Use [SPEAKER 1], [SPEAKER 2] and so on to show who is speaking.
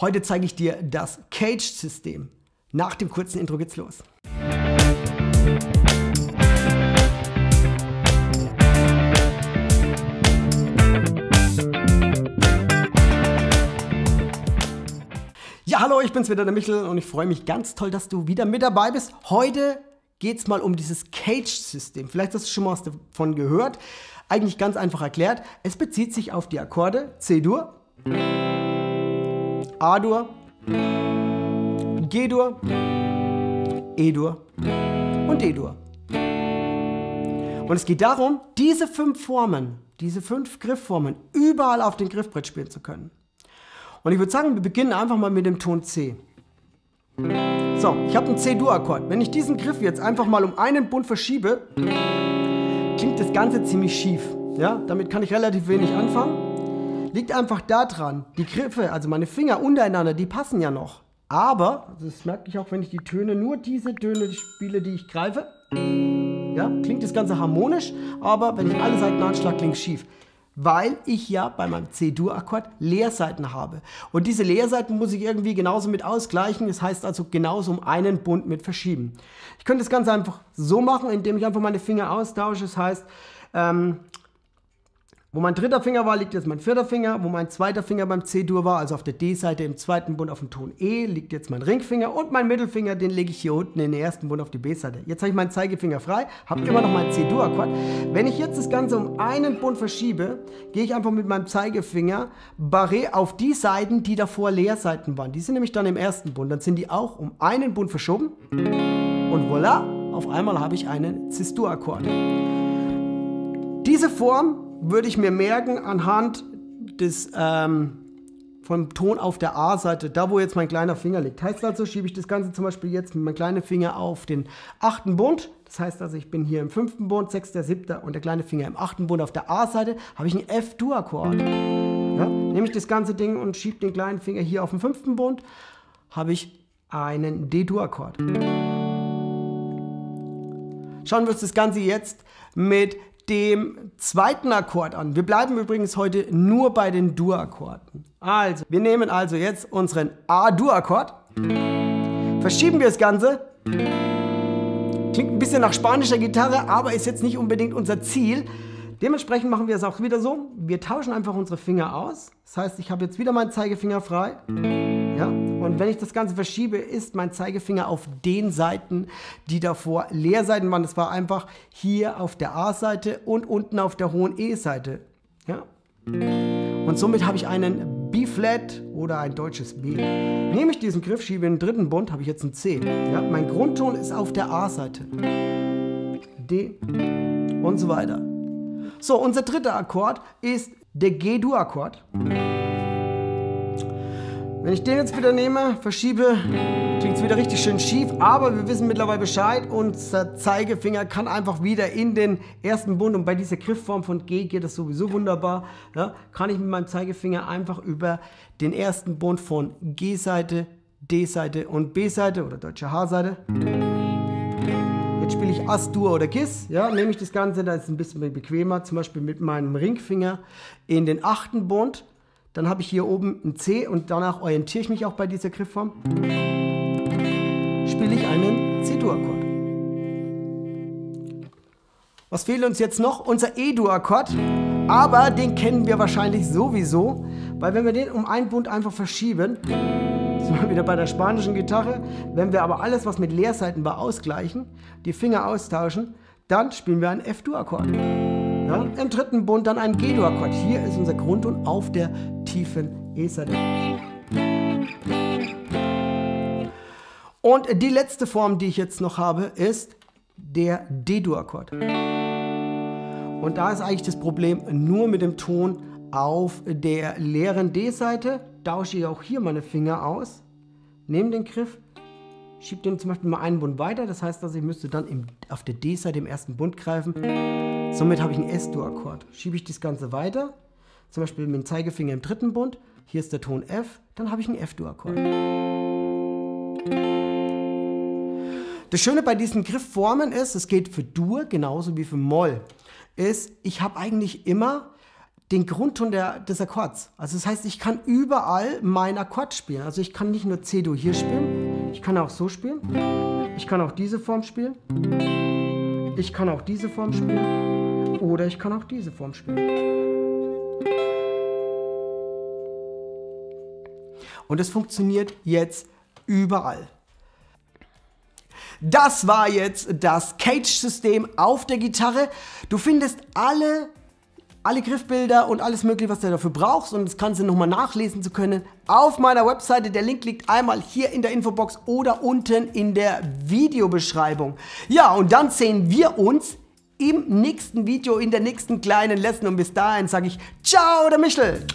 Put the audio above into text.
[SPEAKER 1] Heute zeige ich dir das Cage-System. Nach dem kurzen Intro geht's los. Ja, hallo, ich bin's wieder, der Michel, und ich freue mich ganz toll, dass du wieder mit dabei bist. Heute geht's mal um dieses Cage-System. Vielleicht hast du schon mal was davon gehört. Eigentlich ganz einfach erklärt. Es bezieht sich auf die Akkorde C-Dur, A-Dur, G-Dur, E-Dur und D-Dur. Und es geht darum, diese fünf Formen, diese fünf Griffformen überall auf dem Griffbrett spielen zu können. Und ich würde sagen, wir beginnen einfach mal mit dem Ton C. So, ich habe einen C-Dur-Akkord. Wenn ich diesen Griff jetzt einfach mal um einen Bund verschiebe, klingt das Ganze ziemlich schief. Ja, damit kann ich relativ wenig anfangen. Liegt einfach daran, die Griffe, also meine Finger untereinander, die passen ja noch. Aber, das merke ich auch, wenn ich die Töne, nur diese Töne spiele, die ich greife, ja, klingt das Ganze harmonisch, aber wenn ich alle Seiten anschlage, klingt es schief weil ich ja bei meinem C-Dur-Akkord Leerseiten habe. Und diese Leerseiten muss ich irgendwie genauso mit ausgleichen. Das heißt also genauso um einen Bund mit verschieben. Ich könnte das Ganze einfach so machen, indem ich einfach meine Finger austausche. Das heißt, ähm, wo mein dritter Finger war, liegt jetzt mein vierter Finger. Wo mein zweiter Finger beim C-Dur war, also auf der D-Seite im zweiten Bund auf dem Ton E, liegt jetzt mein Ringfinger. Und mein Mittelfinger, den lege ich hier unten in den ersten Bund auf die B-Seite. Jetzt habe ich meinen Zeigefinger frei, habe immer noch meinen C-Dur-Akkord. Wenn ich jetzt das Ganze um einen Bund verschiebe, gehe ich einfach mit meinem Zeigefinger barré auf die Seiten, die davor Leerseiten waren. Die sind nämlich dann im ersten Bund. Dann sind die auch um einen Bund verschoben. Und voilà, auf einmal habe ich einen Cis-Dur-Akkord. Diese Form würde ich mir merken anhand des ähm, vom Ton auf der A-Seite, da wo jetzt mein kleiner Finger liegt. Heißt also, schiebe ich das Ganze zum Beispiel jetzt mit meinem kleinen Finger auf den achten Bund. Das heißt also, ich bin hier im fünften Bund, sechster, siebter und der kleine Finger im achten Bund auf der A-Seite, habe ich einen F-Dur-Akkord. Ja? Nehme ich das ganze Ding und schiebe den kleinen Finger hier auf den fünften Bund, habe ich einen D-Dur-Akkord. Schauen wir uns das Ganze jetzt mit dem zweiten Akkord an. Wir bleiben übrigens heute nur bei den Dur-Akkorden. Also, wir nehmen also jetzt unseren A-Dur-Akkord, verschieben wir das Ganze. Klingt ein bisschen nach spanischer Gitarre, aber ist jetzt nicht unbedingt unser Ziel. Dementsprechend machen wir es auch wieder so. Wir tauschen einfach unsere Finger aus. Das heißt, ich habe jetzt wieder meinen Zeigefinger frei. Ja? Und wenn ich das Ganze verschiebe, ist mein Zeigefinger auf den Seiten, die davor Leerseiten waren. Das war einfach hier auf der A-Seite und unten auf der hohen E-Seite. Ja? Und somit habe ich einen B-Flat oder ein deutsches B. Nehme ich diesen Griff, schiebe in den dritten Bund, habe ich jetzt ein C. Ja? Mein Grundton ist auf der A-Seite. D und so weiter. So, unser dritter Akkord ist der G-Dur-Akkord. Wenn ich den jetzt wieder nehme, verschiebe, klingt es wieder richtig schön schief, aber wir wissen mittlerweile Bescheid. Unser Zeigefinger kann einfach wieder in den ersten Bund und bei dieser Griffform von G geht das sowieso wunderbar. Ja, kann ich mit meinem Zeigefinger einfach über den ersten Bund von G-Seite, D-Seite und B-Seite oder deutsche H-Seite Jetzt spiele ich Ass, Dur oder Kiss. Ja, nehme ich das Ganze, da ist es ein bisschen bequemer, zum Beispiel mit meinem Ringfinger in den achten Bund. Dann habe ich hier oben ein C und danach orientiere ich mich auch bei dieser Griffform. Spiele ich einen C-Dur-Akkord. Was fehlt uns jetzt noch? Unser E-Dur-Akkord. Aber den kennen wir wahrscheinlich sowieso, weil wenn wir den um einen Bund einfach verschieben, sind wir wieder bei der spanischen Gitarre. Wenn wir aber alles, was mit Leerseiten war, ausgleichen, die Finger austauschen, dann spielen wir einen F-Dur-Akkord. Ja? Im dritten Bund dann einen G-Dur-Akkord. Hier ist unser Grundton auf der tiefen E-Seite. Und die letzte Form, die ich jetzt noch habe, ist der D-Dur-Akkord. Und da ist eigentlich das Problem nur mit dem Ton auf der leeren D-Seite tausche ich auch hier meine Finger aus, nehme den Griff, schiebe den zum Beispiel mal einen Bund weiter. Das heißt, dass ich müsste dann im, auf der D-Seite im ersten Bund greifen. Somit habe ich einen S-Dur-Akkord. Schiebe ich das Ganze weiter, zum Beispiel mit dem Zeigefinger im dritten Bund. Hier ist der Ton F, dann habe ich einen F-Dur-Akkord. Das Schöne bei diesen Griffformen ist, es geht für Dur genauso wie für Moll, ist, ich habe eigentlich immer den Grundton der, des Akkords. Also das heißt, ich kann überall meinen Akkord spielen. Also ich kann nicht nur C-Dur hier spielen, ich kann auch so spielen, ich kann auch diese Form spielen, ich kann auch diese Form spielen oder ich kann auch diese Form spielen. Und es funktioniert jetzt überall. Das war jetzt das Cage-System auf der Gitarre. Du findest alle, alle Griffbilder und alles mögliche, was du dafür brauchst und das du nochmal nachlesen zu können auf meiner Webseite. Der Link liegt einmal hier in der Infobox oder unten in der Videobeschreibung. Ja, und dann sehen wir uns im nächsten Video, in der nächsten kleinen Lesson und bis dahin sage ich Ciao, der Michel.